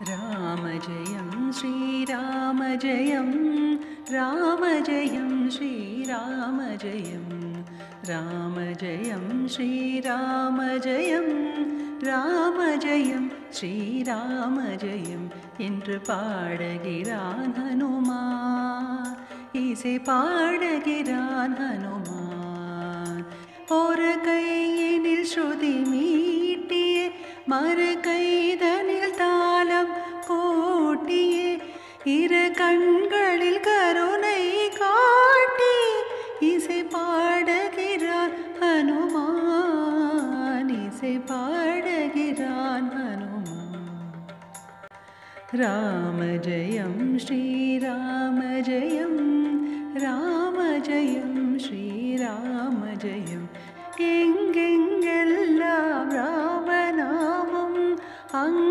ராமஜயம் ஸ்ரீராமஜயம் ராமஜயம் ஸ்ரீராமஜயம் ராமஜயம் ஸ்ரீராமஜயம் ராமஜயம் ஸ்ரீராமஜயம் என்று பாடுகிறான் ஹனுமா இசை பாடுகிறான் ஹனுமான். ஒரு கையினில் ஸ்ருதி மீட்டிய மறு கை இரு கண்களில் கருணை காட்டி இசை பாடுகிறான் ஹனுமான். இசை பாடுகிறான் ஹனுமான். ராம ஜயம் ஸ்ரீராம ஜயம் எங்கெங்கெல்லாம் ராமநாமம் அங்க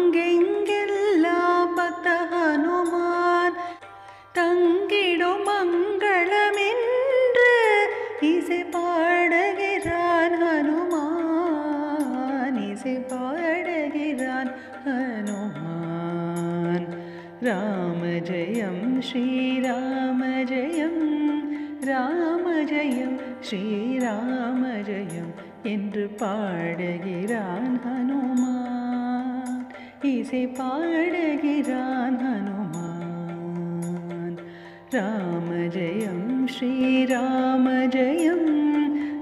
இசை பாடுகிறான் ஹனுமான் ராமஜயம் ஸ்ரீராமஜயம் ராமஜயம் ஸ்ரீராமஜயம் என்று பாடுகிறான் ஹனுமான் இசை பாடுகிறான் ஹனுமான்